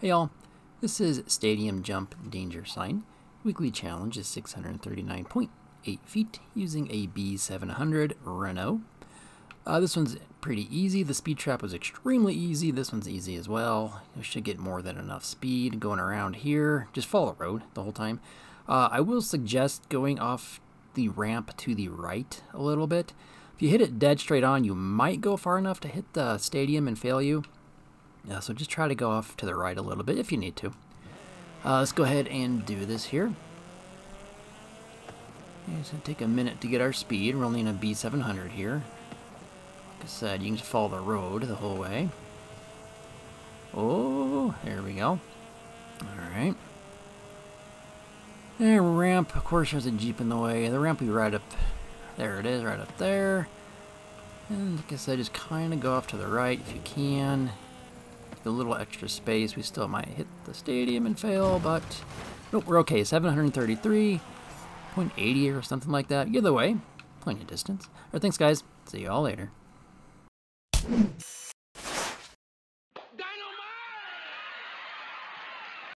Hey y'all, this is Stadium Jump Danger Sign. Weekly challenge is 639.8 feet using a B700 Renault. Uh, this one's pretty easy. The speed trap was extremely easy. This one's easy as well. You should get more than enough speed going around here. Just follow the road the whole time. Uh, I will suggest going off the ramp to the right a little bit. If you hit it dead straight on, you might go far enough to hit the stadium and fail you. Uh, so just try to go off to the right a little bit if you need to. Uh, let's go ahead and do this here. It's going to take a minute to get our speed. We're only in a B700 here. Like I said, you can just follow the road the whole way. Oh, there we go. Alright. And ramp, of course there's a Jeep in the way. The ramp will be right up, there it is, right up there. And like I said, just kind of go off to the right if you can the little extra space. We still might hit the stadium and fail, but nope, we're okay. 733.80 or something like that. Either way, plenty of distance. All right, thanks, guys. See you all later.